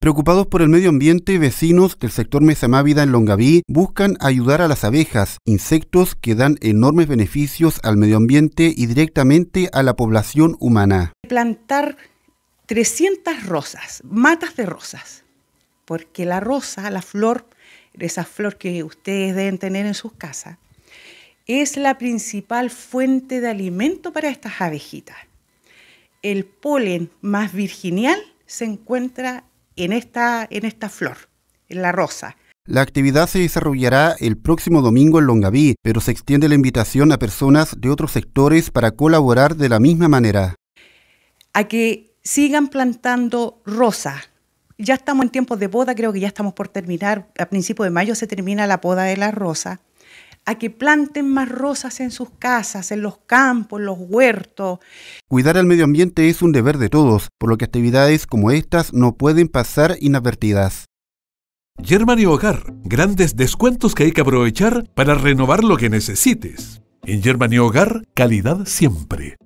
Preocupados por el medio ambiente, vecinos del sector Mesamávida en Longaví buscan ayudar a las abejas, insectos que dan enormes beneficios al medio ambiente y directamente a la población humana. Plantar 300 rosas, matas de rosas, porque la rosa, la flor, esa flor que ustedes deben tener en sus casas, es la principal fuente de alimento para estas abejitas. El polen más virginal se encuentra en esta, en esta flor, en la rosa. La actividad se desarrollará el próximo domingo en Longaví, pero se extiende la invitación a personas de otros sectores para colaborar de la misma manera. A que sigan plantando rosa. Ya estamos en tiempos de poda, creo que ya estamos por terminar. A principios de mayo se termina la poda de la rosa a que planten más rosas en sus casas, en los campos, en los huertos. Cuidar al medio ambiente es un deber de todos, por lo que actividades como estas no pueden pasar inadvertidas. Germany Hogar, grandes descuentos que hay que aprovechar para renovar lo que necesites. En Germany Hogar, calidad siempre.